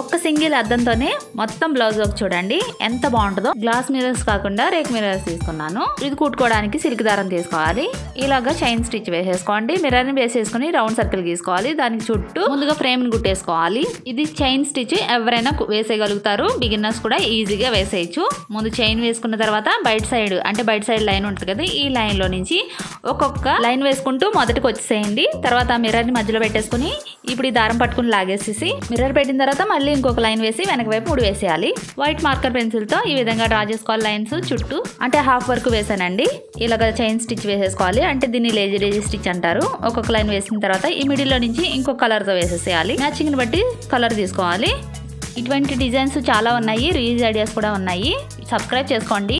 ఒక్క సింగిల్ అద్దంతోనే మొత్తం blouse work చూడండి. ఎంత బాగుంటుందో. గ్లాస్ మిరర్స్ కాకుండా రేక్ మిరర్స్ తీసుకున్నాను. ఇది కుట్టుకోవడానికి సిల్క్ దారం తీసుకోవాలి. ఇలాగా చైన్ స్టిచ్ వేసేసుకోండి. మిర్రర్ని వేసేసుకుని రౌండ్ సర్కిల్ గీసుకోవాలి. దానికి చుట్టూ ముందుగా ఫ్రేమ్ని కుట్టేసుకోవాలి. ఇది చైన్ స్టిచ్ ఎవరైనా వేసేయగలుగుతారు. బిగినర్స్ కూడా ఈజీగా వేసేయచ్చు. ముందు చైన్ వేసుకున్న తర్వాత బయట సైడ్ అంటే బయట సైడ్ లైన్ ఉంటుంది కదా ఈ లైన్లో నుంచి ఒక్కొక్క లైన్ వేసుకుంటూ మొదటికి వచ్చేసేయండి. తర్వాత మిర్రర్ని మధ్యలో పెట్టేసుకుని ఇప్పుడు ఈ దారం పట్టుకుని లాగేసేసి మిర్రర్ పెట్టిన తర్వాత మళ్ళీ ఇంకొక లైన్ వేసి వెనక వైపు మూడు వేసేయాలి. వైట్ మార్కర్ పెన్సిల్తో ఈ విధంగా డ్రా చేసుకోవాలి లైన్స్ చుట్టూ. అంటే హాఫ్ వర్క్ వేసానండి. ఇలాగ చైన్ స్టిచ్ వేసేసుకోవాలి. అంటే దీన్ని లేజీ లేజీ స్టిచ్ అంటారు. ఒక్కొక్క లైన్ వేసిన తర్వాత ఈ మిడిల్లో నుంచి ఇంకొక కలర్తో వేసేసేయాలి. మ్యాచింగ్ని బట్టి కలర్ తీసుకోవాలి. ఇటువంటి డిజైన్స్ చాలా ఉన్నాయి. రీజ్ ఐడియాస్ కూడా ఉన్నాయి. సబ్స్క్రైబ్ చేసుకోండి.